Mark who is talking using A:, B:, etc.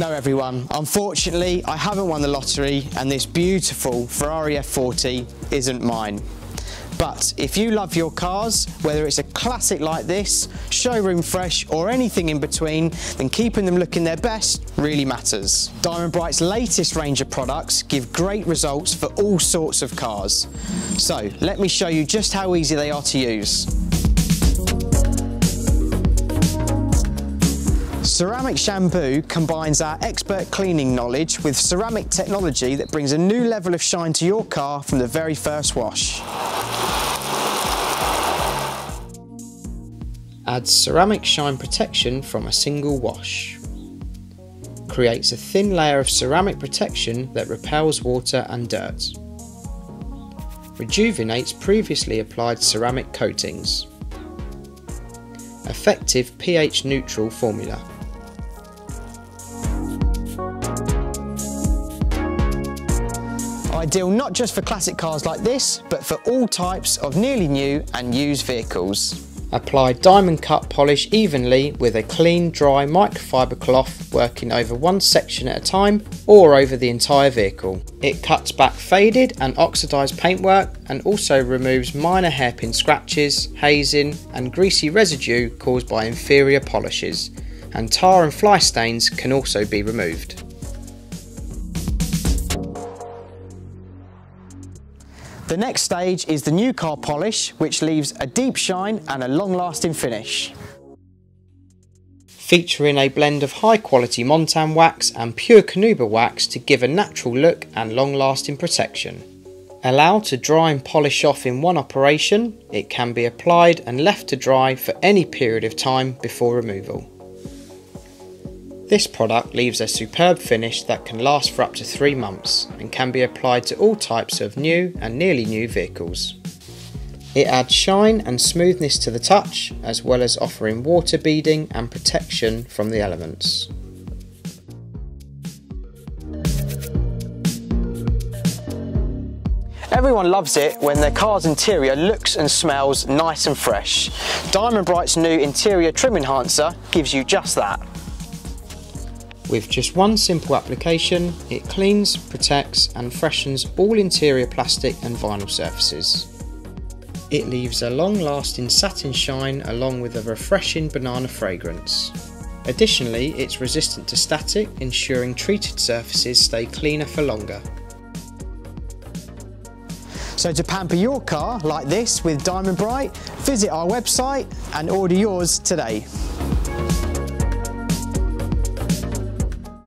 A: No everyone, unfortunately I haven't won the lottery and this beautiful Ferrari F40 isn't mine. But if you love your cars, whether it's a classic like this, showroom fresh or anything in between, then keeping them looking their best really matters. Diamondbrite's latest range of products give great results for all sorts of cars. So let me show you just how easy they are to use. Ceramic Shampoo combines our expert cleaning knowledge with ceramic technology that brings a new level of shine to your car from the very first wash. Adds ceramic shine protection from a single wash. Creates a thin layer of ceramic protection that repels water and dirt. Rejuvenates previously applied ceramic coatings. Effective pH neutral formula. Ideal not just for classic cars like this, but for all types of nearly new and used vehicles. Apply diamond cut polish evenly with a clean dry microfiber cloth working over one section at a time or over the entire vehicle. It cuts back faded and oxidised paintwork and also removes minor hairpin scratches, hazing and greasy residue caused by inferior polishes and tar and fly stains can also be removed. The next stage is the new car polish, which leaves a deep shine and a long-lasting finish. Featuring a blend of high quality Montan wax and pure Carnauba wax to give a natural look and long-lasting protection. Allowed to dry and polish off in one operation, it can be applied and left to dry for any period of time before removal. This product leaves a superb finish that can last for up to 3 months and can be applied to all types of new and nearly new vehicles. It adds shine and smoothness to the touch as well as offering water beading and protection from the elements. Everyone loves it when their car's interior looks and smells nice and fresh. Diamondbrite's new interior trim enhancer gives you just that. With just one simple application, it cleans, protects and freshens all interior plastic and vinyl surfaces. It leaves a long-lasting satin shine along with a refreshing banana fragrance. Additionally, it's resistant to static, ensuring treated surfaces stay cleaner for longer. So to pamper your car like this with Diamondbrite, visit our website and order yours today.